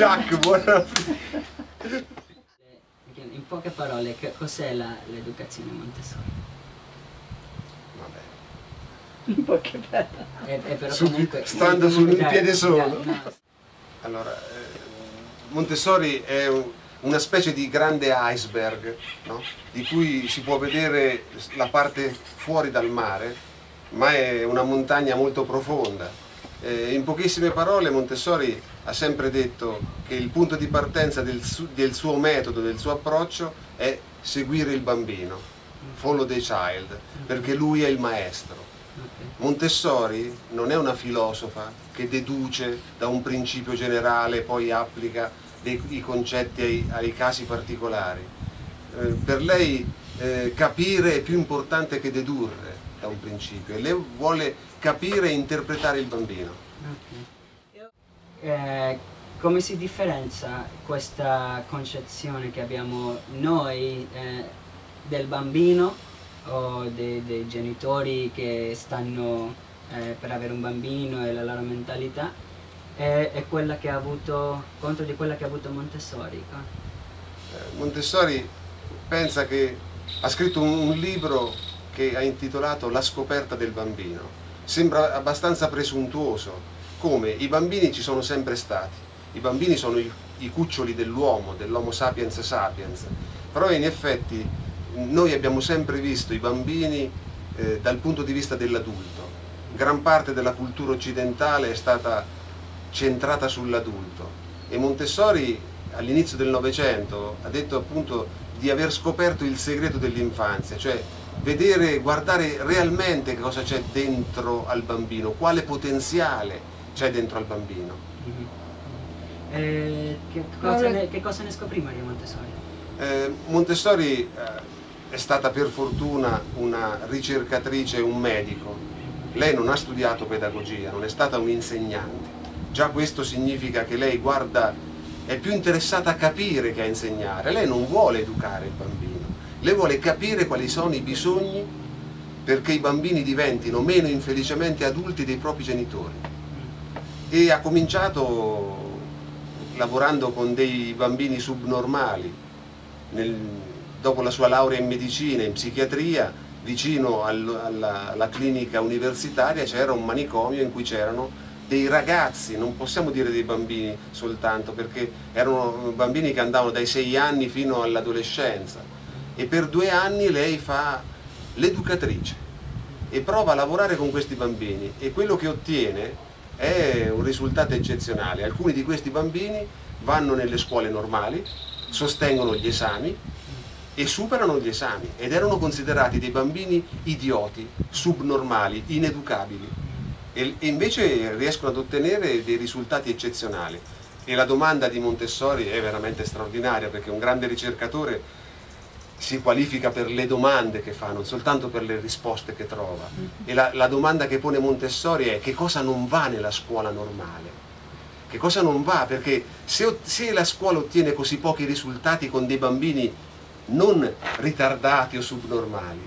Chuck, buona... In poche parole, che cos'è l'educazione Montessori? Vabbè. In poche parole. E, e però Su- comunque, stando sì, su un piede solo. no. Allora, eh, Montessori è un- una specie di grande iceberg, no? di cui si può vedere la parte fuori dal mare, ma è una montagna molto profonda. Eh, in pochissime parole Montessori ha sempre detto che il punto di partenza del, su- del suo metodo, del suo approccio è seguire il bambino, follow the child, perché lui è il maestro. Montessori non è una filosofa che deduce da un principio generale e poi applica dei, i concetti ai, ai casi particolari. Eh, per lei eh, capire è più importante che dedurre da un principio e lei vuole capire e interpretare il bambino. Eh, come si differenzia questa concezione che abbiamo noi eh, del bambino o dei, dei genitori che stanno eh, per avere un bambino e la loro mentalità e, e quella che ha avuto contro di quella che ha avuto Montessori? Eh, Montessori pensa che ha scritto un libro che ha intitolato La scoperta del bambino. Sembra abbastanza presuntuoso, come i bambini ci sono sempre stati, i bambini sono i, i cuccioli dell'uomo, dell'homo sapiens sapiens, però in effetti noi abbiamo sempre visto i bambini eh, dal punto di vista dell'adulto. Gran parte della cultura occidentale è stata centrata sull'adulto. E Montessori all'inizio del Novecento ha detto appunto di aver scoperto il segreto dell'infanzia, cioè vedere, guardare realmente cosa c'è dentro al bambino, quale potenziale c'è dentro al bambino. Mhm. Eh, che, cosa ne, che cosa ne scoprì Maria Montessori? Eh, Montessori eh, è stata per fortuna una ricercatrice e un medico. Lei non ha studiato pedagogia, non è stata un'insegnante. Già questo significa che lei guarda, è più interessata a capire che a insegnare. Lei non vuole educare il bambino, lei vuole capire quali sono i bisogni perché i bambini diventino meno infelicemente adulti dei propri genitori. E ha cominciato lavorando con dei bambini subnormali, nel- dopo la sua laurea in medicina, in psichiatria, vicino al- alla, alla clinica universitaria c'era un manicomio in cui c'erano dei ragazzi, non possiamo dire dei bambini soltanto, perché erano bambini che andavano dai sei anni fino all'adolescenza. E per due anni lei fa l'educatrice e prova a lavorare con questi bambini. E quello che ottiene è un risultato eccezionale. Alcuni di questi bambini vanno nelle scuole normali, sostengono gli esami e superano gli esami ed erano considerati dei bambini idioti, subnormali, ineducabili e, invece riescono ad ottenere dei risultati eccezionali. E la domanda di Montessori è veramente straordinaria perché un grande ricercatore si qualifica per le domande che fa, non soltanto per le risposte che trova. E la, la domanda che pone Montessori è che cosa non va nella scuola normale? Che cosa non va? Perché se, se la scuola ottiene così pochi risultati con dei bambini non ritardati o subnormali,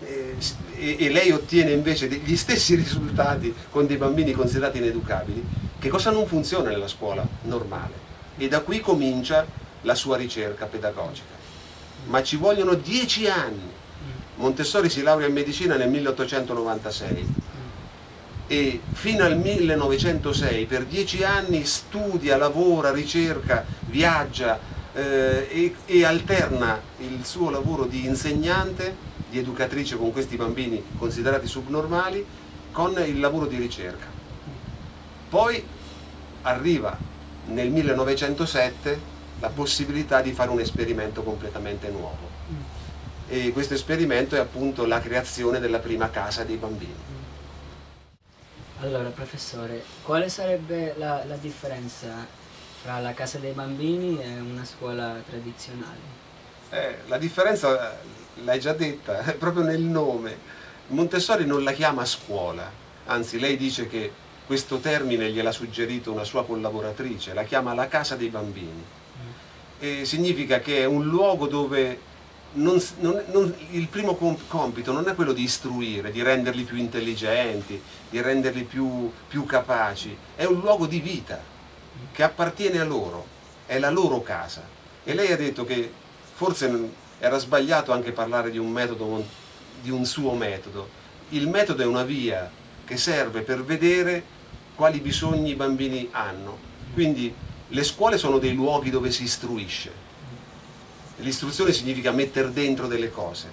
eh, e, e lei ottiene invece gli stessi risultati con dei bambini considerati ineducabili, che cosa non funziona nella scuola normale? E da qui comincia la sua ricerca pedagogica. Ma ci vogliono dieci anni. Montessori si laurea in medicina nel 1896 e fino al 1906 per dieci anni studia, lavora, ricerca, viaggia eh, e, e alterna il suo lavoro di insegnante, di educatrice con questi bambini considerati subnormali, con il lavoro di ricerca. Poi arriva nel 1907 la possibilità di fare un esperimento completamente nuovo e questo esperimento è appunto la creazione della prima casa dei bambini. Allora, professore, quale sarebbe la, la differenza tra la casa dei bambini e una scuola tradizionale? Eh, la differenza, eh, l'hai già detta, è proprio nel nome. Montessori non la chiama scuola, anzi lei dice che questo termine gliel'ha suggerito una sua collaboratrice, la chiama la casa dei bambini. E significa che è un luogo dove non, non, non, il primo compito non è quello di istruire, di renderli più intelligenti, di renderli più, più capaci, è un luogo di vita che appartiene a loro, è la loro casa. E lei ha detto che forse era sbagliato anche parlare di un metodo, di un suo metodo. Il metodo è una via che serve per vedere quali bisogni i bambini hanno. Quindi le scuole sono dei luoghi dove si istruisce L'istruzione significa mettere dentro delle cose.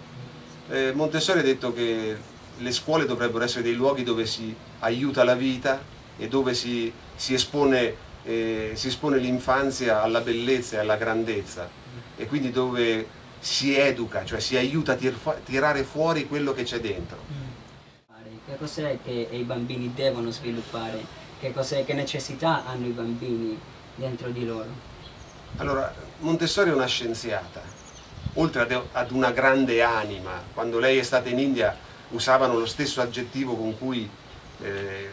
Eh, Montessori ha detto che le scuole dovrebbero essere dei luoghi dove si aiuta la vita e dove si, si espone, eh, espone l'infanzia alla bellezza e alla grandezza e quindi dove si educa, cioè si aiuta a tir tirare fuori quello che c'è dentro. Che cos'è che i bambini devono sviluppare? Che, che necessità hanno i bambini dentro di loro? Allora, Montessori è una scienziata, oltre ad una grande anima. Quando lei è stata in India usavano lo stesso aggettivo con cui eh,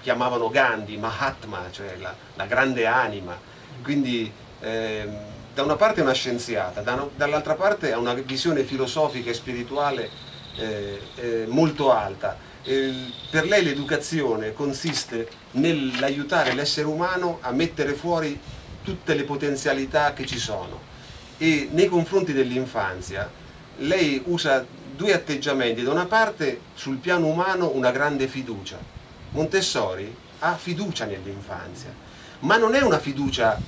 chiamavano Gandhi, Mahatma, cioè la, la grande anima. Quindi eh, da una parte è una scienziata, da, dall'altra parte ha una visione filosofica e spirituale eh, eh molto alta. Per lei l'educazione consiste nell'aiutare l'essere umano a mettere fuori tutte le potenzialità che ci sono. E nei confronti dell'infanzia lei usa due atteggiamenti, da una parte sul piano umano una grande fiducia, Montessori ha fiducia nell'infanzia, ma non è una fiducia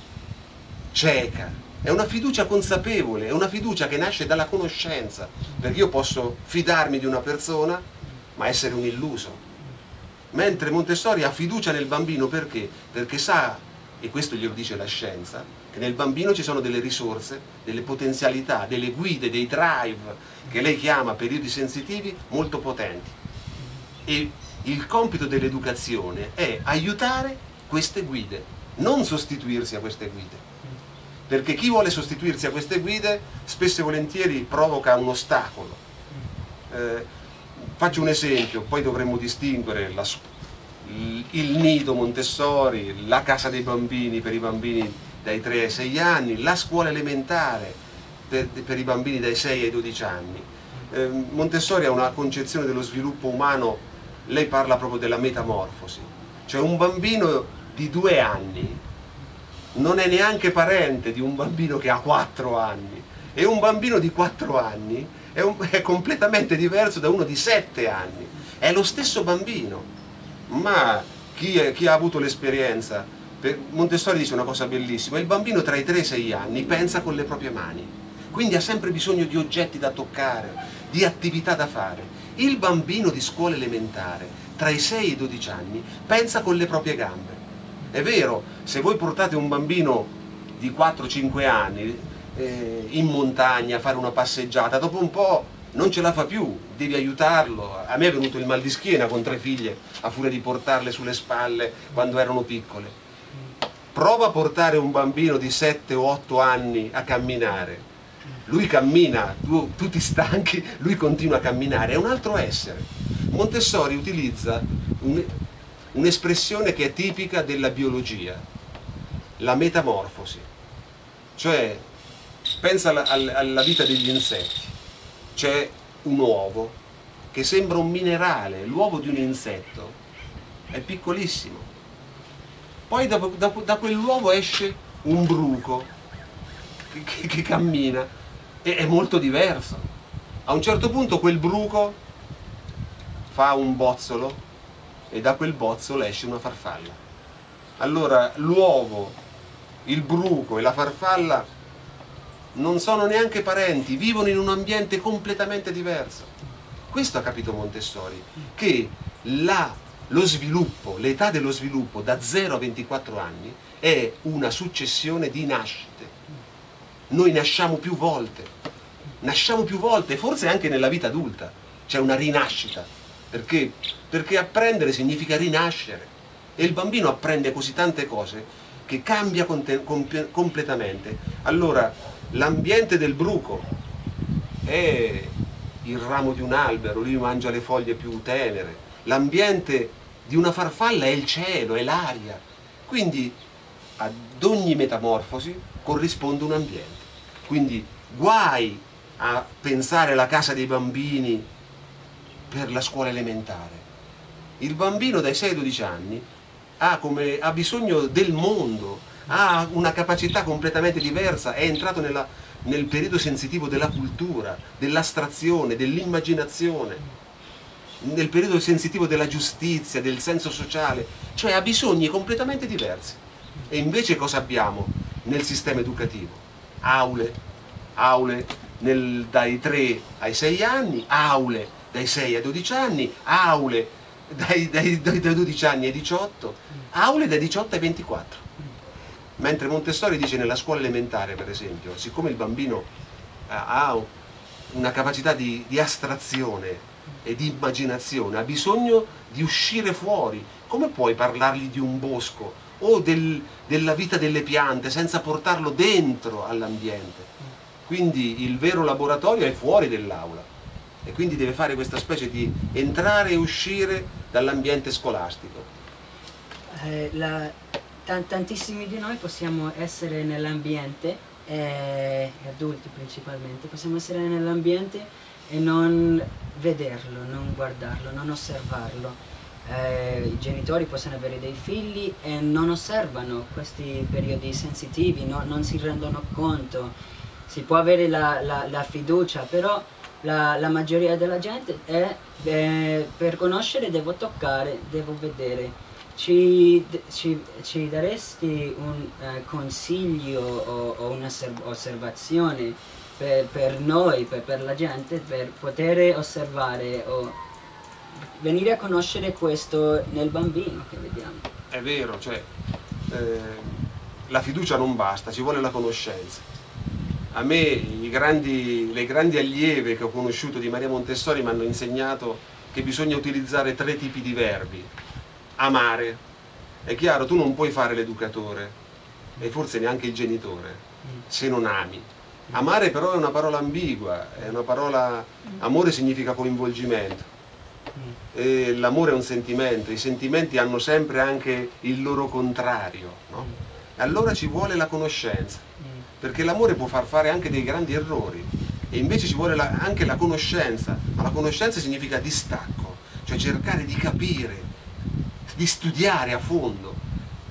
cieca, è una fiducia consapevole, è una fiducia che nasce dalla conoscenza, perché io posso fidarmi di una persona ma essere un illuso. Mentre Montessori ha fiducia nel bambino perché? Perché sa e questo glielo dice la scienza, che nel bambino ci sono delle risorse, delle potenzialità, delle guide, dei drive, che lei chiama periodi sensitivi, molto potenti. E il compito dell'educazione è aiutare queste guide, non sostituirsi a queste guide. Perché chi vuole sostituirsi a queste guide spesso e volentieri provoca un ostacolo. Eh, faccio un esempio, poi dovremmo distinguere la, il nido Montessori, la casa dei bambini per i bambini dai 3 ai 6 anni, la scuola elementare per, per i bambini dai 6 ai 12 anni. Eh, Montessori ha una concezione dello sviluppo umano, lei parla proprio della metamorfosi, cioè un bambino di 2 anni non è neanche parente di un bambino che ha 4 anni e un bambino di 4 anni è, un, è completamente diverso da uno di 7 anni, è lo stesso bambino ma chi, è, chi ha avuto l'esperienza, Montessori dice una cosa bellissima, il bambino tra i 3 e i 6 anni pensa con le proprie mani, quindi ha sempre bisogno di oggetti da toccare, di attività da fare. Il bambino di scuola elementare, tra i 6 e i 12 anni, pensa con le proprie gambe. È vero, se voi portate un bambino di 4-5 anni eh, in montagna a fare una passeggiata, dopo un po' non ce la fa più, devi aiutarlo. A me è venuto il mal di schiena con tre figlie, a furia di portarle sulle spalle quando erano piccole. Prova a portare un bambino di 7 o 8 anni a camminare. Lui cammina, tu, tutti stanchi, lui continua a camminare, è un altro essere. Montessori utilizza un'espressione che è tipica della biologia, la metamorfosi. Cioè, pensa alla, alla vita degli insetti c'è un uovo che sembra un minerale, l'uovo di un insetto, è piccolissimo. Poi dopo, dopo, da quell'uovo esce un bruco che, che, che cammina e è molto diverso. A un certo punto quel bruco fa un bozzolo e da quel bozzolo esce una farfalla. Allora l'uovo, il bruco e la farfalla non sono neanche parenti, vivono in un ambiente completamente diverso. Questo ha capito Montessori, che la, lo sviluppo, l'età dello sviluppo da 0 a 24 anni è una successione di nascite. Noi nasciamo più volte, nasciamo più volte, forse anche nella vita adulta c'è una rinascita, perché? Perché apprendere significa rinascere e il bambino apprende così tante cose che cambia completamente. Allora, l'ambiente del bruco è il ramo di un albero, lui mangia le foglie più tenere, l'ambiente di una farfalla è il cielo, è l'aria, quindi ad ogni metamorfosi corrisponde un ambiente, quindi guai a pensare la casa dei bambini per la scuola elementare. Il bambino dai 6 ai 12 anni ha, come, ha bisogno del mondo, ha una capacità completamente diversa, è entrato nella, nel periodo sensitivo della cultura, dell'astrazione, dell'immaginazione, nel periodo sensitivo della giustizia, del senso sociale, cioè ha bisogni completamente diversi. E invece cosa abbiamo nel sistema educativo? Aule, aule nel, dai 3 ai 6 anni, aule dai 6 ai 12 anni, aule dai, dai, dai, dai 12 anni ai 18, aule dai 18 ai 24. Mentre Montessori dice nella scuola elementare, per esempio, siccome il bambino ha una capacità di, di astrazione e di immaginazione, ha bisogno di uscire fuori, come puoi parlargli di un bosco o del, della vita delle piante senza portarlo dentro all'ambiente? Quindi il vero laboratorio è fuori dell'aula e quindi deve fare questa specie di entrare e uscire dall'ambiente scolastico. Eh, la, tantissimi di noi possiamo essere nell'ambiente, eh, adulti principalmente, possiamo essere nell'ambiente e non vederlo, non guardarlo, non osservarlo. Eh, I genitori possono avere dei figli e non osservano questi periodi sensitivi, no, non si rendono conto. Si può avere la, la, la fiducia, però la, la, maggior della gente è eh, per conoscere devo toccare, devo vedere. Ci, ci, ci daresti un eh, consiglio o, o un'osservazione per, per, noi, per, per, la gente, per poter osservare o venire a conoscere questo nel bambino che vediamo? È vero, cioè eh, la fiducia non basta, ci vuole la conoscenza. A me grandi, le grandi allieve che ho conosciuto di Maria Montessori mi hanno insegnato che bisogna utilizzare tre tipi di verbi amare. È chiaro, tu non puoi fare l'educatore e forse neanche il genitore se non ami. Amare però è una parola ambigua, è una parola... amore significa coinvolgimento. L'amore è un sentimento, i sentimenti hanno sempre anche il loro contrario. No? Allora ci vuole la conoscenza, perché l'amore può far fare anche dei grandi errori e invece ci vuole la, anche la conoscenza, ma la conoscenza significa distacco, cioè cercare di capire, di studiare a fondo.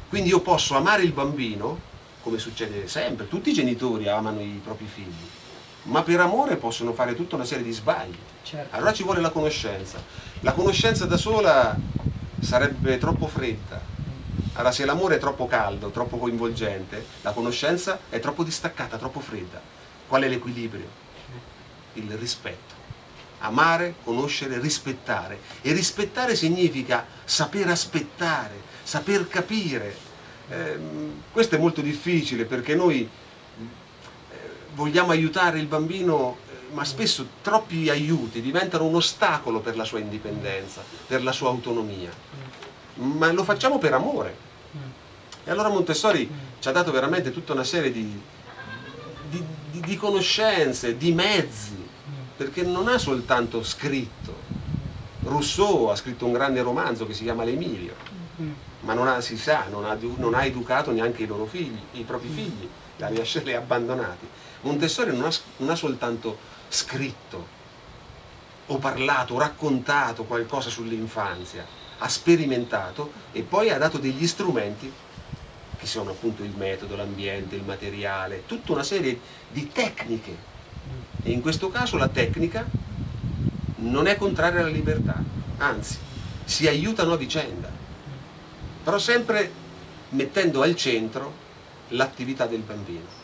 Quindi io posso amare il bambino, come succede sempre, tutti i genitori amano i propri figli, ma per amore possono fare tutta una serie di sbagli. Certo. Allora ci vuole la conoscenza. La conoscenza da sola sarebbe troppo fredda. Allora se l'amore è troppo caldo, troppo coinvolgente, la conoscenza è troppo distaccata, troppo fredda. Qual è l'equilibrio? Il rispetto amare, conoscere, rispettare. E rispettare significa saper aspettare, saper capire. Eh, questo è molto difficile perché noi eh, vogliamo aiutare il bambino, eh, ma spesso troppi aiuti diventano un ostacolo per la sua indipendenza, per la sua autonomia. Ma lo facciamo per amore. E allora Montessori ci ha dato veramente tutta una serie di, di, di, di conoscenze, di mezzi perché non ha soltanto scritto. Rousseau ha scritto un grande romanzo che si chiama L'Emilio, mm-hmm. ma non ha, si sa, non ha, non ha, educato neanche i loro figli, i propri mm. figli, li ha, li ha abbandonati. Montessori non ha, non ha soltanto scritto o parlato o raccontato qualcosa sull'infanzia, ha sperimentato e poi ha dato degli strumenti che sono appunto il metodo, l'ambiente, il materiale, tutta una serie di tecniche e in questo caso la tecnica non è contraria alla libertà, anzi, si aiutano a vicenda, però sempre mettendo al centro l'attività del bambino.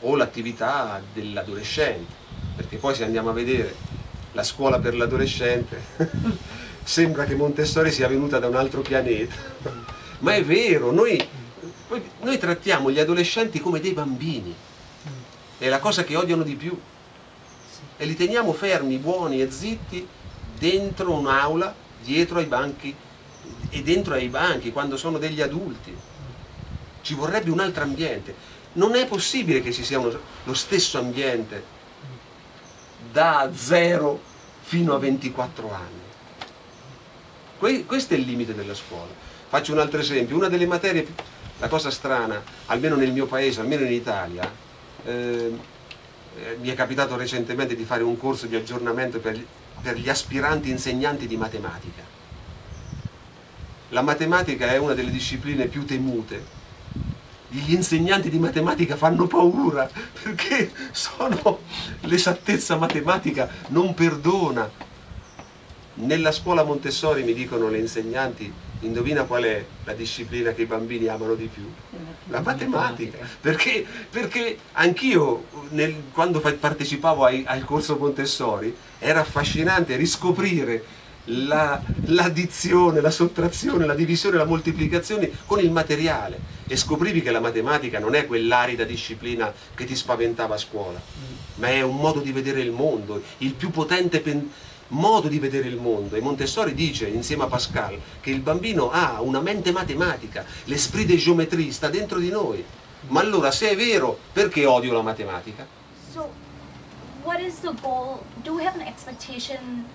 O l'attività dell'adolescente, perché poi se andiamo a vedere la scuola per l'adolescente sembra che Montessori sia venuta da un altro pianeta, ma è vero, noi, noi trattiamo gli adolescenti come dei bambini, è la cosa che odiano di più. E li teniamo fermi, buoni e zitti dentro un'aula, dietro ai banchi e dentro ai banchi quando sono degli adulti. Ci vorrebbe un altro ambiente. Non è possibile che ci sia uno, lo stesso ambiente da 0 fino a 24 anni. Que questo è il limite della scuola. Faccio un altro esempio, una delle materie, la cosa strana, almeno nel mio paese, almeno in Italia, eh, eh, mi è capitato recentemente di fare un corso di aggiornamento per per gli aspiranti insegnanti di matematica. La matematica è una delle discipline più temute gli insegnanti di matematica fanno paura perché sono l'esattezza matematica non perdona nella scuola Montessori mi dicono le insegnanti indovina qual è la disciplina che i bambini amano di più? La matematica. Perché, perché anch'io quando partecipavo ai, al corso Montessori era affascinante riscoprire l'addizione, la, la sottrazione, la divisione, la moltiplicazione con il materiale e scoprivi che la matematica non è quell'arida disciplina che ti spaventava a scuola, ma è un modo di vedere il mondo, il più potente pensiero modo di vedere il mondo e Montessori dice insieme a Pascal che il bambino ha una mente matematica, l'esprit de géométrie sta dentro di noi. Ma allora se è vero, perché odio la matematica? So, what is the goal? Do we have an expectation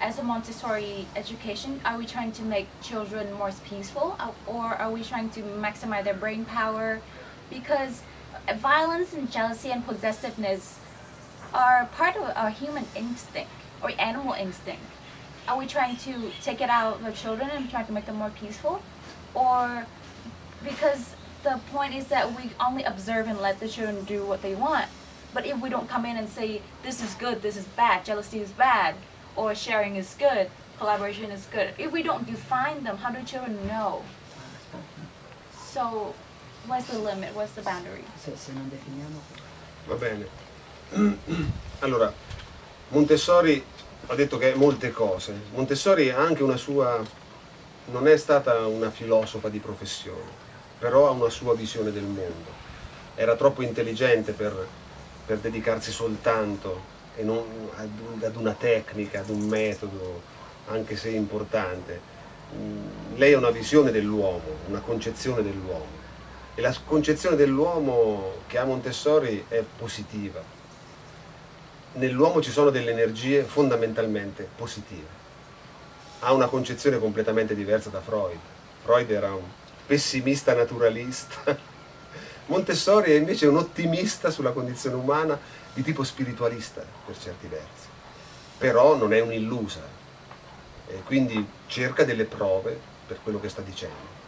as a Montessori education? Are we trying to make children more peaceful or are we trying to maximize their brain power? Because violence and jealousy and possessiveness are part of our human instinct. Or animal instinct? Are we trying to take it out of the children and trying to make them more peaceful? Or because the point is that we only observe and let the children do what they want. But if we don't come in and say, this is good, this is bad, jealousy is bad, or sharing is good, collaboration is good, if we don't define them, how do children know? So, what's the limit? What's the boundary? Va bene. allora, Montessori ha detto che molte cose. Montessori ha anche una sua, non è stata una filosofa di professione, però ha una sua visione del mondo. Era troppo intelligente per, per dedicarsi soltanto ad, ad una tecnica, ad un metodo, anche se importante. Mm, lei ha una visione dell'uomo, una concezione dell'uomo e la concezione dell'uomo che ha Montessori è positiva nell'uomo ci sono delle energie fondamentalmente positive. Ha una concezione completamente diversa da Freud. Freud era un pessimista naturalista. Montessori è invece un ottimista sulla condizione umana di tipo spiritualista per certi versi. Però non è un'illusa, e quindi cerca delle prove per quello che sta dicendo.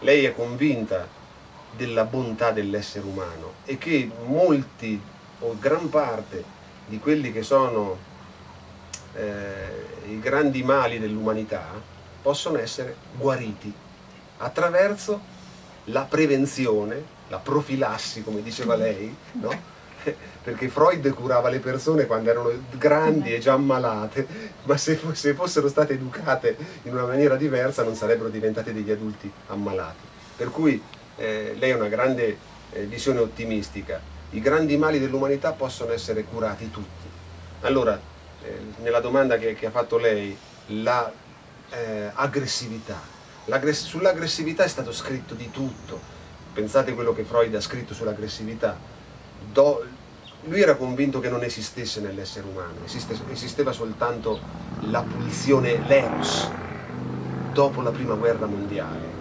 Lei è convinta della bontà dell'essere umano e che molti o gran parte di quelli che sono eh, i grandi mali dell'umanità possono essere guariti attraverso la prevenzione, la profilassi come diceva lei, no? perché Freud curava le persone quando erano grandi e già ammalate, ma se, se, fossero state educate in una maniera diversa non sarebbero diventate degli adulti ammalati. Per cui eh, lei ha una grande eh, visione ottimistica i grandi mali dell'umanità possono essere curati tutti. Allora, eh, nella domanda che, che, ha fatto lei, l'aggressività. Eh, sull'aggressività è stato scritto di tutto. Pensate quello che Freud ha scritto sull'aggressività. lui era convinto che non esistesse nell'essere umano, esiste, esisteva soltanto la pulsione l'eros. Dopo la prima guerra mondiale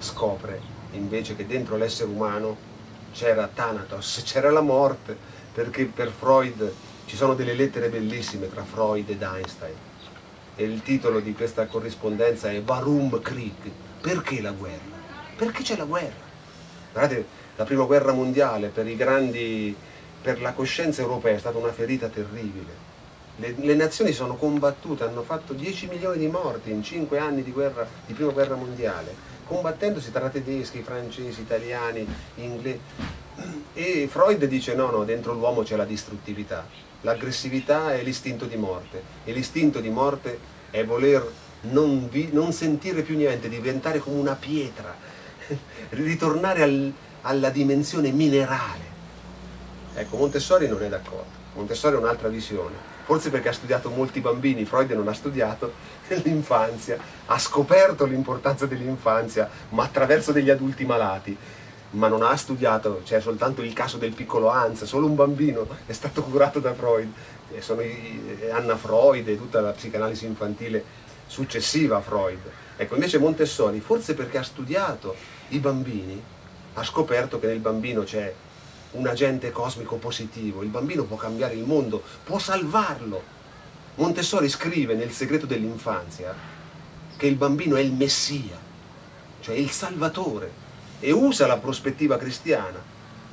scopre invece che dentro l'essere umano c'era Thanatos, c'era la morte, perché per Freud ci sono delle lettere bellissime tra Freud ed Einstein. E il titolo di questa corrispondenza è Warum Krieg? Perché la guerra? Perché c'è la guerra? Guardate, la prima guerra mondiale per i grandi, per la coscienza europea è stata una ferita terribile. Le, le, nazioni sono combattute, hanno fatto 10 milioni di morti in 5 anni di, guerra, di prima guerra mondiale combattendosi tra tedeschi, francesi, italiani, inglesi. E Freud dice no, no, dentro l'uomo c'è la distruttività, l'aggressività è l'istinto di morte e l'istinto di morte è voler non, vi, non, sentire più niente, diventare come una pietra, ritornare al, alla dimensione minerale. Ecco, Montessori non è d'accordo, Montessori ha un'altra visione, forse perché ha studiato molti bambini, Freud non ha studiato l'infanzia, ha scoperto l'importanza dell'infanzia, ma attraverso degli adulti malati, ma non ha studiato, c'è soltanto il caso del piccolo Hans, solo un bambino è stato curato da Freud, sono Anna Freud e tutta la psicanalisi infantile successiva a Freud. Ecco, invece Montessori, forse perché ha studiato i bambini, ha scoperto che nel bambino c'è un agente cosmico positivo, il bambino può cambiare il mondo, può salvarlo. Montessori scrive nel segreto dell'infanzia che il bambino è il Messia, cioè il Salvatore, e usa la prospettiva cristiana.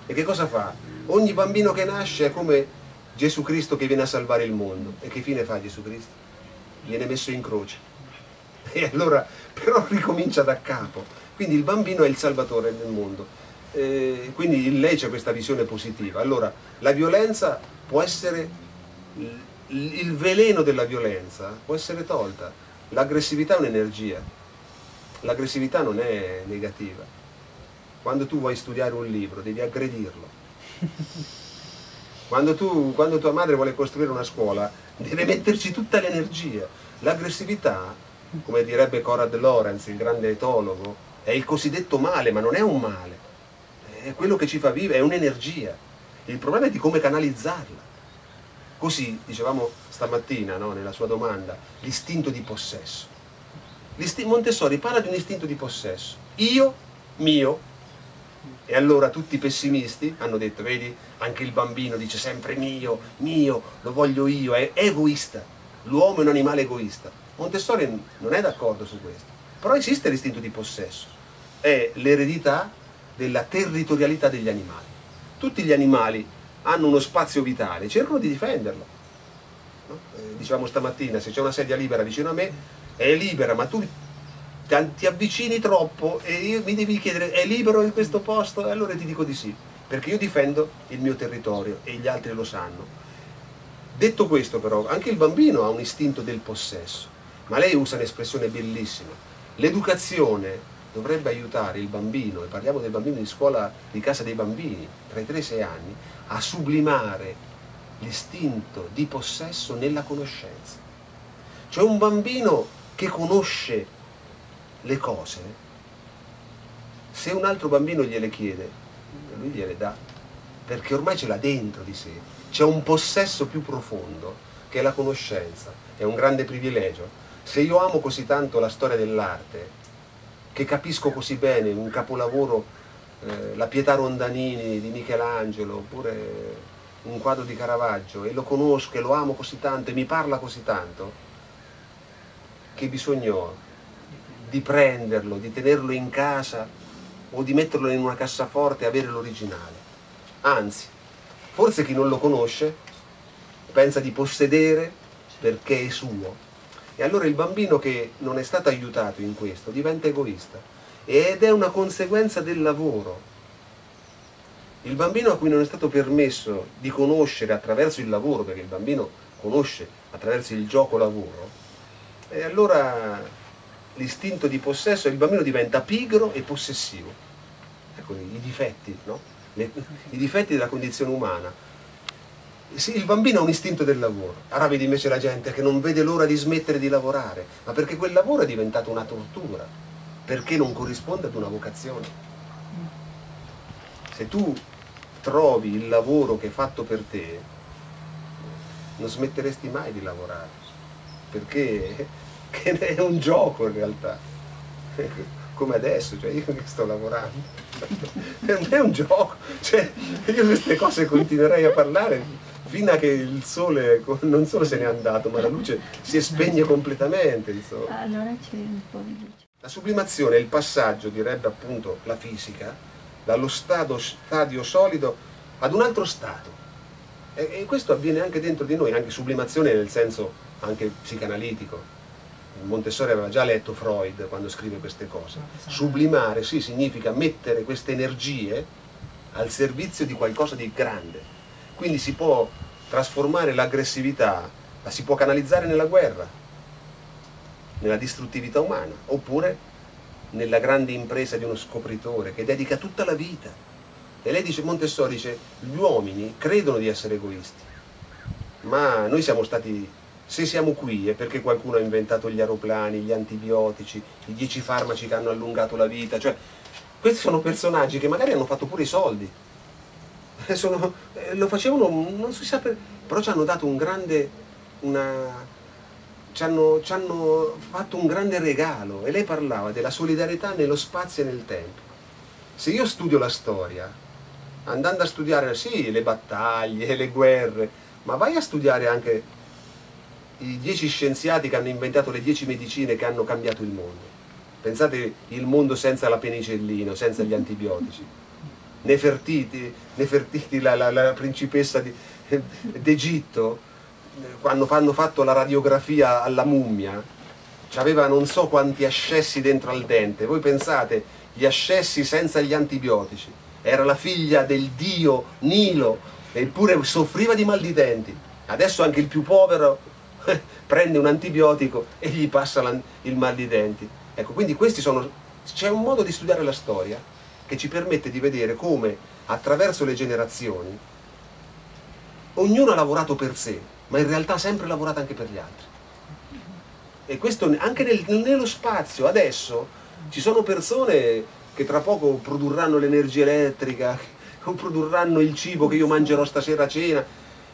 E che cosa fa? Ogni bambino che nasce è come Gesù Cristo che viene a salvare il mondo. E che fine fa Gesù Cristo? Viene messo in croce. E allora però ricomincia da capo. Quindi il bambino è il salvatore del mondo. Eh, quindi in lei c'è questa visione positiva. Allora, la violenza può essere, il veleno della violenza può essere tolta. L'aggressività è un'energia. L'aggressività non è negativa. Quando tu vuoi studiare un libro devi aggredirlo. Quando, tu, quando tua madre vuole costruire una scuola deve metterci tutta l'energia. L'aggressività, come direbbe Conrad Lorenz, il grande etologo, è il cosiddetto male, ma non è un male. È quello che ci fa vivere, è un'energia. Il problema è di come canalizzarla. Così, dicevamo stamattina, no, nella sua domanda, l'istinto di possesso. Montessori parla di un istinto di possesso. Io, mio, e allora tutti i pessimisti hanno detto, vedi, anche il bambino dice sempre mio, mio, lo voglio io, è egoista. L'uomo è un animale egoista. Montessori non è d'accordo su questo. Però esiste l'istinto di possesso. È l'eredità della territorialità degli animali. Tutti gli animali hanno uno spazio vitale, cercano di difenderlo. No? Eh, dicevamo stamattina, se c'è una sedia libera vicino a me, è libera, ma tu ti avvicini troppo e io mi devi chiedere è libero in questo posto? E allora ti dico di sì, perché io difendo il mio territorio e gli altri lo sanno. Detto questo però, anche il bambino ha un istinto del possesso, ma lei usa un'espressione bellissima. L'educazione dovrebbe aiutare il bambino, e parliamo del bambino di scuola di casa dei bambini, tra i 3 e i 6 anni, a sublimare l'istinto di possesso nella conoscenza. Cioè un bambino che conosce le cose, se un altro bambino gliele chiede, lui gliele dà, perché ormai ce l'ha dentro di sé, c'è un possesso più profondo che è la conoscenza, è un grande privilegio. Se io amo così tanto la storia dell'arte, che capisco così bene un capolavoro, eh, la Pietà Rondanini di Michelangelo, oppure un quadro di Caravaggio, e lo conosco e lo amo così tanto e mi parla così tanto, che bisogno di prenderlo, di tenerlo in casa o di metterlo in una cassaforte e avere l'originale. Anzi, forse chi non lo conosce pensa di possedere perché è suo. E allora il bambino che non è stato aiutato in questo diventa egoista ed è una conseguenza del lavoro. Il bambino a cui non è stato permesso di conoscere attraverso il lavoro, perché il bambino conosce attraverso il gioco lavoro, e allora l'istinto di possesso, il bambino diventa pigro e possessivo. Ecco i difetti, no? I difetti della condizione umana. Il bambino ha un istinto del lavoro, vedi invece la gente che non vede l'ora di smettere di lavorare, ma perché quel lavoro è diventato una tortura, perché non corrisponde ad una vocazione. Se tu trovi il lavoro che è fatto per te, non smetteresti mai di lavorare, perché è un gioco in realtà, come adesso, cioè io che sto lavorando, è un gioco, cioè io queste cose continuerei a parlare fino a che il sole non solo se n'è andato, ma la luce si spegne completamente. Insomma. Allora c'è un po' di luce. La sublimazione è il passaggio, direbbe appunto la fisica, dallo stato, stadio solido ad un altro stato. E, e questo avviene anche dentro di noi, anche sublimazione nel senso anche psicanalitico Montessori aveva già letto Freud quando scrive queste cose. Sublimare, sì, significa mettere queste energie al servizio di qualcosa di grande. Quindi si può trasformare l'aggressività, la si può canalizzare nella guerra, nella distruttività umana, oppure nella grande impresa di uno scopritore che dedica tutta la vita. E lei dice, Montessori dice, gli uomini credono di essere egoisti, ma noi siamo stati se siamo qui è perché qualcuno ha inventato gli aeroplani, gli antibiotici, i dieci farmaci che hanno allungato la vita, cioè questi sono personaggi che magari hanno fatto pure i soldi, sono, eh, lo facevano, non si sa per, però ci hanno dato un grande, una, ci hanno, ci hanno fatto un grande regalo e lei parlava della solidarietà nello spazio e nel tempo. Se io studio la storia, andando a studiare, sì, le battaglie, le guerre, ma vai a studiare anche i dieci scienziati che hanno inventato le dieci medicine che hanno cambiato il mondo. Pensate il mondo senza la penicillina, senza gli antibiotici. Nefertiti, Nefertiti la, la, la principessa d'Egitto, quando hanno fatto la radiografia alla mummia, aveva non so quanti ascessi dentro al dente. Voi pensate, gli ascessi senza gli antibiotici. Era la figlia del dio Nilo, eppure soffriva di mal di denti. Adesso anche il più povero prende un antibiotico e gli passa il mal di denti. Ecco, quindi questi sono, c'è un modo di studiare la storia che ci permette di vedere come attraverso le generazioni ognuno ha lavorato per sé, ma in realtà ha sempre lavorato anche per gli altri. E questo anche nel, nello spazio, adesso ci sono persone che tra poco produrranno l'energia elettrica, produrranno il cibo che io mangerò stasera a cena.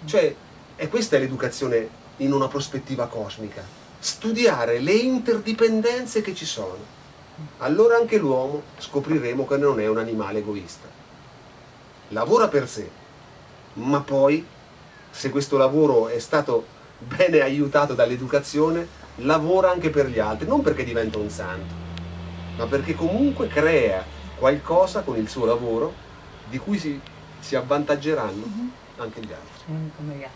Cioè, e questa è l'educazione in una prospettiva cosmica studiare le interdipendenze che ci sono. Allora anche l'uomo scopriremo che non è un animale egoista. Lavora per sé, ma poi, se questo lavoro è stato bene aiutato dall'educazione, lavora anche per gli altri, non perché diventa un santo, ma perché comunque crea qualcosa con il suo lavoro di cui si, si avvantaggeranno mm-hmm. anche gli altri. Mm, come le api.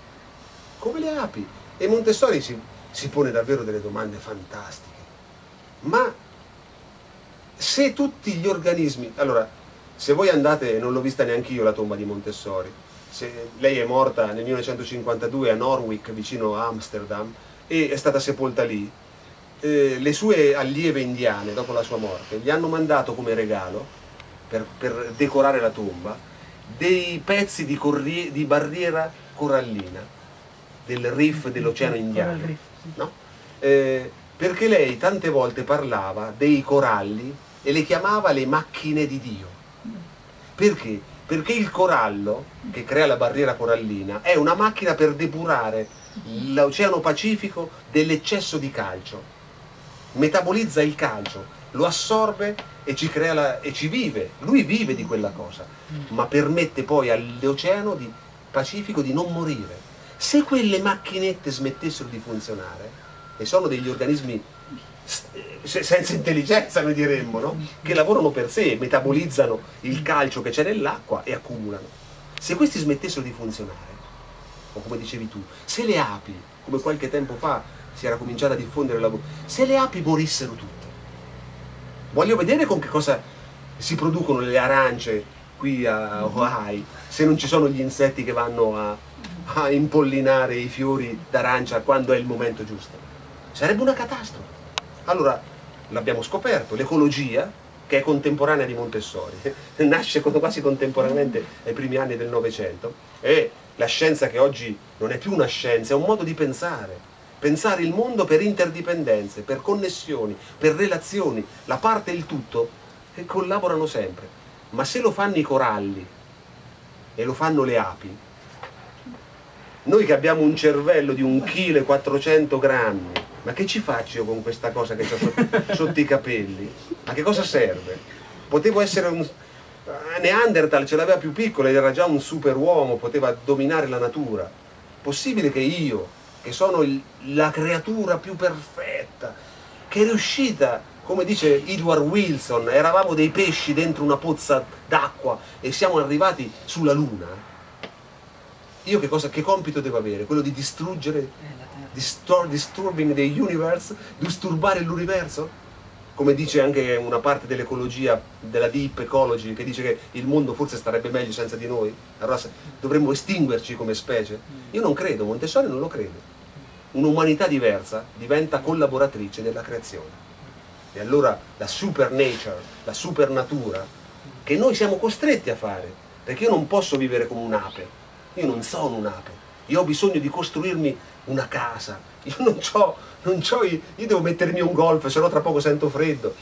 Come le api. E Montessori si, si pone davvero delle domande fantastiche. Ma se tutti gli organismi... Allora, se voi andate, non l'ho vista neanche io la tomba di Montessori, se, lei è morta nel 1952 a Norwich, vicino a Amsterdam, e è stata sepolta lì, eh, le sue allieve indiane, dopo la sua morte, gli hanno mandato come regalo, per, per decorare la tomba, dei pezzi di, corrie, di barriera corallina del riff dell'Oceano Indiano no? eh, perché lei tante volte parlava dei coralli e le chiamava le macchine di Dio. Perché? Perché il corallo, che crea la barriera corallina, è una macchina per depurare l'Oceano Pacifico dell'eccesso di calcio. Metabolizza il calcio, lo assorbe e ci, la, e ci vive. Lui vive di quella cosa, ma permette poi all'Oceano Pacifico di non morire. Se quelle macchinette smettessero di funzionare, e sono degli organismi senza intelligenza noi diremmo, no? che lavorano per sé, metabolizzano il calcio che c'è nell'acqua e accumulano. Se questi smettessero di funzionare, o come dicevi tu, se le api, come qualche tempo fa si era cominciata a diffondere la voce, se le api morissero tutte, voglio vedere con che cosa si producono le arance qui a Hawaii, se non ci sono gli insetti che vanno a, a impollinare i fiori d'arancia quando è il momento giusto. Sarebbe una catastrofe. Allora, l'abbiamo scoperto, l'ecologia, che è contemporanea di Montessori, nasce quasi contemporaneamente ai primi anni del Novecento, è la scienza che oggi non è più una scienza, è un modo di pensare. Pensare il mondo per interdipendenze, per connessioni, per relazioni, la parte e il tutto, che collaborano sempre. Ma se lo fanno i coralli e lo fanno le api, noi che abbiamo un cervello di un chilo e 400 grammi, ma che ci faccio io con questa cosa che ho sotto, sotto i capelli? A che cosa serve? Potevo essere un... Neanderthal ce l'aveva più piccolo ed era già un superuomo, poteva dominare la natura. Possibile che io, che sono il, la creatura più perfetta, che è riuscita, come dice Edward Wilson, eravamo dei pesci dentro una pozza d'acqua e siamo arrivati sulla Luna, io che, cosa, che compito devo avere? Quello di distruggere, distor, disturbing the universe, disturbare l'universo? Come dice anche una parte dell'ecologia, della deep ecology, che dice che il mondo forse starebbe meglio senza di noi, allora dovremmo estinguerci come specie. Io non credo, Montessori non lo crede. Un'umanità diversa diventa collaboratrice della creazione. E allora la super nature, la super natura, che noi siamo costretti a fare, perché io non posso vivere come un'ape, io non sono un'ape, io ho bisogno di costruirmi una casa, io non ho, non ho, io devo mettermi un golf, se no tra poco sento freddo.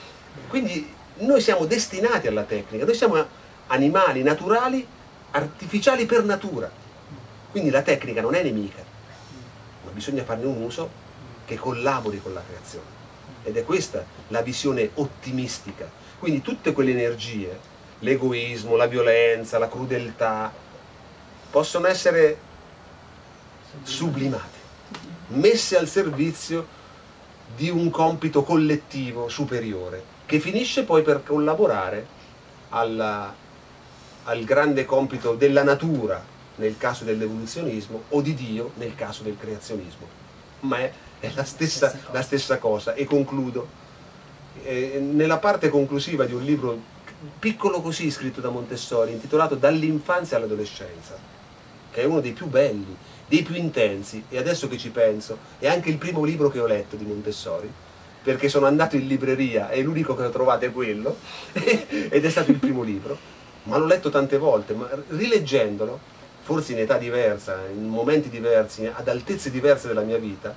Quindi noi siamo destinati alla tecnica, noi siamo animali naturali, artificiali per natura. Quindi la tecnica non è nemica, ma bisogna farne un uso che collabori con la creazione. Ed è questa la visione ottimistica. Quindi tutte quelle energie l'egoismo, la violenza, la crudeltà, possono essere sublimate, messe al servizio di un compito collettivo superiore, che finisce poi per collaborare alla, al grande compito della natura nel caso dell'evoluzionismo o di Dio nel caso del creazionismo. Ma è, è la, stessa, la, stessa, cosa. E concludo. Eh, nella parte conclusiva di un libro piccolo così scritto da Montessori, intitolato Dall'infanzia all'adolescenza, che è uno dei più belli, dei più intensi, e adesso che ci penso, è anche il primo libro che ho letto di Montessori, perché sono andato in libreria e l'unico che ho trovato è quello, ed è stato il primo libro, ma l'ho letto tante volte, ma rileggendolo, forse in età diversa, in momenti diversi, ad altezze diverse della mia vita,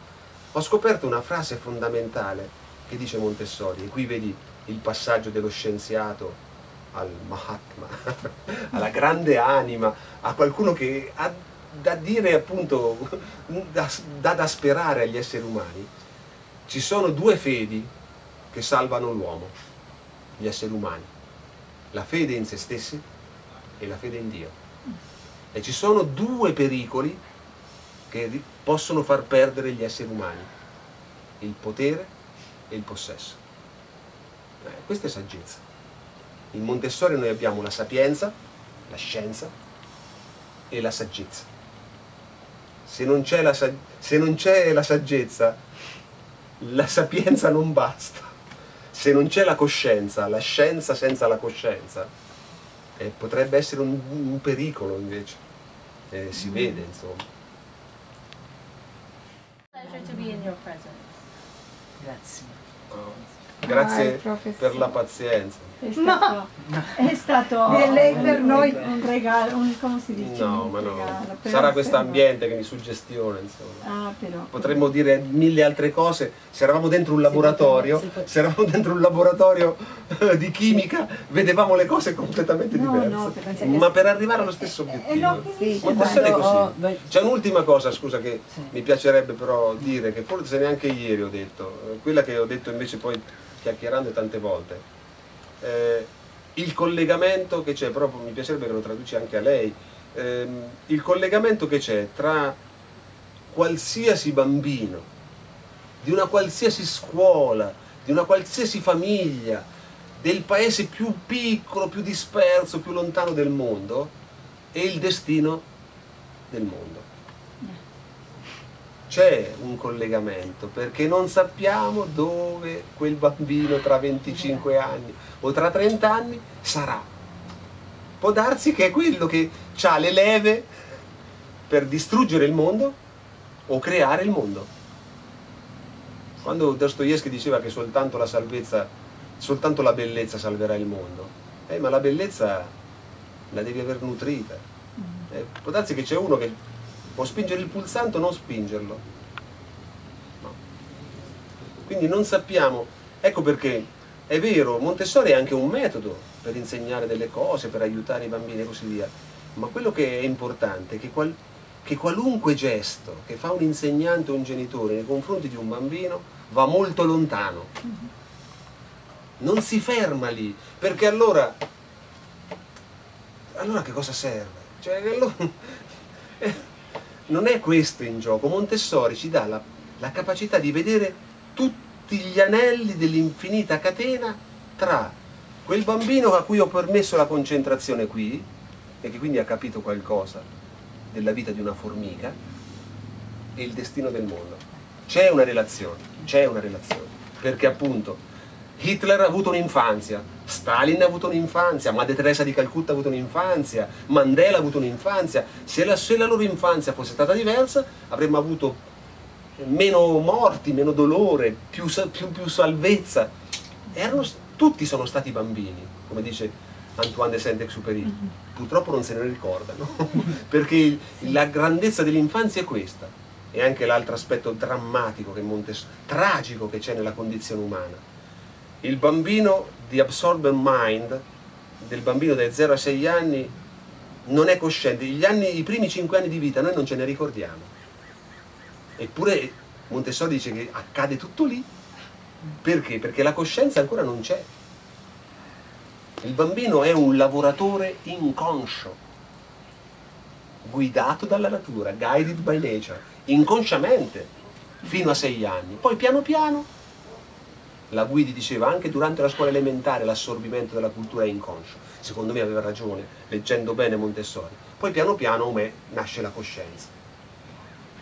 ho scoperto una frase fondamentale che dice Montessori, e qui vedi il passaggio dello scienziato al Mahatma, alla grande anima, a qualcuno che ha da dire appunto, da, da, da sperare agli esseri umani. Ci sono due fedi che salvano l'uomo, gli esseri umani, la fede in se stessi e la fede in Dio. E ci sono due pericoli che possono far perdere gli esseri umani, il potere e il possesso. Eh, questa è saggezza. In Montessori noi abbiamo la sapienza, la scienza e la saggezza. Se non c'è la, se non c'è la saggezza, la sapienza non basta. Se non c'è la coscienza, la scienza senza la coscienza, eh, potrebbe essere un, un pericolo invece. Eh, si vede, insomma. Pleasure to be in your presence. Grazie. Oh. Grazie ah, per la pazienza. È stato, no. è stato è lei per noi un regalo, un, come si dice? No, ma no. Sarà questo ambiente che mi suggestiona, insomma. Ah, però. Potremmo dire mille altre cose. Se eravamo dentro un laboratorio, se eravamo dentro un laboratorio eh, di chimica, vedevamo le cose completamente no, diverse. No, ma per arrivare allo stesso eh, obiettivo. Sì, così. C'è un'ultima cosa, scusa, che sì. mi piacerebbe però dire, che forse neanche ieri ho detto, eh, quella che ho detto invece poi chiacchierando tante volte. Eh, il collegamento che c'è, proprio mi piacerebbe che lo traduci anche a lei, ehm, il collegamento che c'è tra qualsiasi bambino, di una qualsiasi scuola, di una qualsiasi famiglia, del paese più piccolo, più disperso, più lontano del mondo, e il destino del mondo c'è un collegamento perché non sappiamo dove quel bambino tra 25 anni o tra 30 anni sarà. Può darsi che è quello che ha le leve per distruggere il mondo o creare il mondo. Quando Dostoevsky diceva che soltanto la salvezza, soltanto la bellezza salverà il mondo, eh, ma la bellezza la devi aver nutrita. Eh, può darsi che c'è uno che può spingere il pulsante o non spingerlo. No. Quindi non sappiamo, ecco perché è vero, Montessori è anche un metodo per insegnare delle cose, per aiutare i bambini e così via, ma quello che è importante è che, qual, che qualunque gesto che fa un insegnante o un genitore nei confronti di un bambino va molto lontano. Non si ferma lì, perché allora, allora che cosa serve? Cioè, allora, non è questo in gioco. Montessori ci dà la, la capacità di vedere tutti gli anelli dell'infinita catena tra quel bambino a cui ho permesso la concentrazione qui, e che quindi ha capito qualcosa della vita di una formica, e il destino del mondo. C'è una relazione, c'è una relazione, perché appunto Hitler ha avuto un'infanzia, Stalin ha avuto un'infanzia, Madre Teresa di Calcutta ha avuto un'infanzia, Mandela ha avuto un'infanzia. Se la, se la loro infanzia fosse stata diversa avremmo avuto meno morti, meno dolore, più, più, più salvezza. Erano, tutti sono stati bambini, come dice Antoine de Saint-Exupéry. Mm-hmm. Purtroppo non se ne ricordano, perché la grandezza dell'infanzia è questa. E anche l'altro aspetto drammatico, che Montes- tragico che c'è nella condizione umana il bambino di absorbent mind, del bambino dai 0 a 6 anni, non è cosciente. Anni, I primi 5 anni di vita noi non ce ne ricordiamo. Eppure Montessori dice che accade tutto lì. Perché? Perché la coscienza ancora non c'è. Il bambino è un lavoratore inconscio, guidato dalla natura, guided by nature, inconsciamente, fino a sei anni. Poi piano piano, la Guidi diceva, anche durante la scuola elementare l'assorbimento della cultura è inconscio. Secondo me aveva ragione, leggendo bene Montessori. Poi piano piano, oh nasce la coscienza.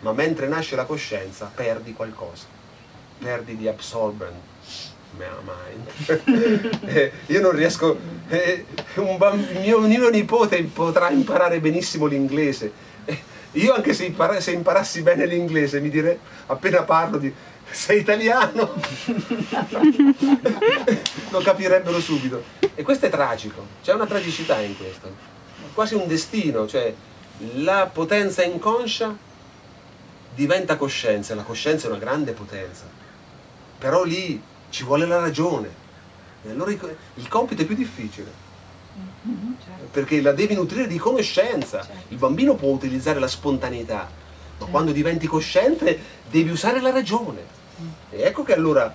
Ma mentre nasce la coscienza, perdi qualcosa. Perdi di absorbent mind. eh, io non riesco, eh, un mio, mio, nipote potrà imparare benissimo l'inglese. Io anche se, impara, se, imparassi bene l'inglese mi direi, appena parlo di sei italiano, lo capirebbero subito. E questo è tragico, c'è una tragicità in questo, quasi un destino, cioè la potenza inconscia diventa coscienza, la coscienza è una grande potenza, però lì ci vuole la ragione. E allora il compito è più difficile. Mm-hmm, certo. Perché la devi nutrire di conoscenza. Certo. Il bambino può utilizzare la spontaneità, ma certo. quando diventi cosciente devi usare la ragione. Mm. E ecco che allora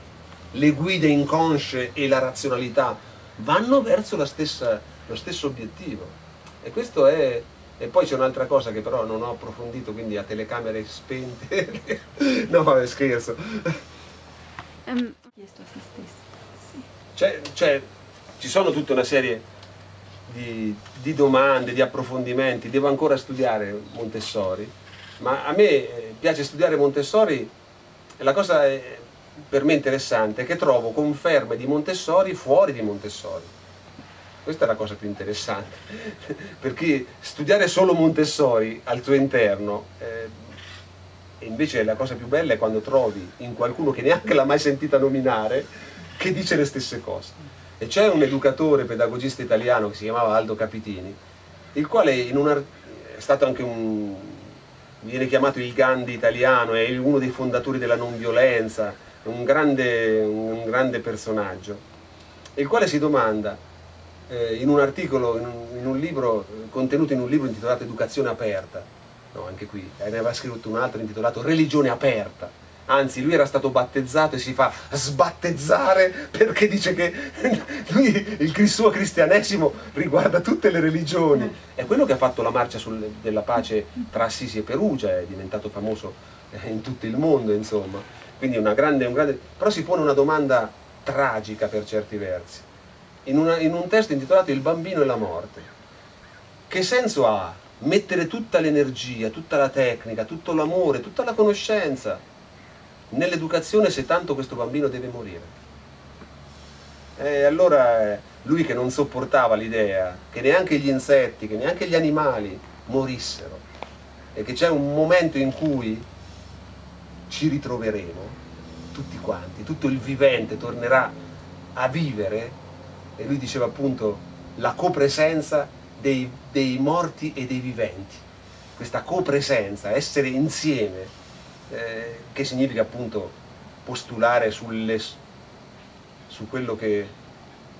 le guide inconsce e la razionalità vanno verso stessa, lo stesso obiettivo. E questo è, e poi c'è un'altra cosa che però non ho approfondito, quindi a telecamere spente. no, vabbè, scherzo. Um, chiesto a se stesso. Sì. Cioè, cioè, ci sono tutta una serie di, di, domande, di approfondimenti, devo ancora studiare Montessori, ma a me eh, piace studiare Montessori e la cosa è, per me interessante è che trovo conferme di Montessori fuori di Montessori. Questa è la cosa più interessante, perché studiare solo Montessori al suo interno eh, invece la cosa più bella è quando trovi in qualcuno che neanche l'ha mai sentita nominare che dice le stesse cose. E c'è un educatore pedagogista italiano che si chiamava Aldo Capitini, il quale una, è stato anche un, viene chiamato il Gandhi italiano, è uno dei fondatori della non violenza, un grande, un grande personaggio, il quale si domanda eh, in un articolo, in un, in un libro, contenuto in un libro intitolato Educazione aperta, no, anche qui, ne aveva scritto un altro intitolato Religione aperta. Anzi, lui era stato battezzato e si fa sbattezzare perché dice che lui, il suo cristianesimo riguarda tutte le religioni. È quello che ha fatto la marcia sul, della pace tra Assisi e Perugia, è diventato famoso eh, in tutto il mondo, insomma. Quindi una grande, un grande... Però si pone una domanda tragica per certi versi. In, una, in un testo intitolato Il bambino e la morte. Che senso ha mettere tutta l'energia, tutta la tecnica, tutto l'amore, tutta la conoscenza nell'educazione se tanto questo bambino deve morire. E allora eh, lui che non sopportava l'idea che neanche gli insetti, che neanche gli animali morissero e che c'è un momento in cui ci ritroveremo, tutti quanti, tutto il vivente tornerà a vivere e lui diceva appunto la copresenza dei, dei morti e dei viventi, questa copresenza, essere insieme, eh, che significa appunto postulare sulle, su quello che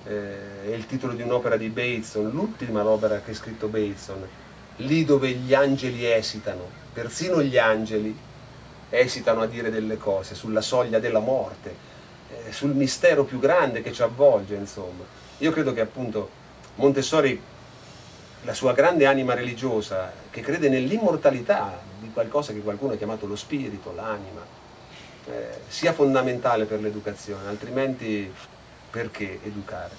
eh, è il titolo di un'opera di Bateson, l'ultima opera che ha scritto Bateson, lì dove gli angeli esitano, persino gli angeli esitano a dire delle cose sulla soglia della morte, eh, sul mistero più grande che ci avvolge, insomma. Io credo che appunto Montessori la sua grande anima religiosa, che crede nell'immortalità di qualcosa che qualcuno ha chiamato lo spirito, l'anima, eh, sia fondamentale per l'educazione, altrimenti perché educare?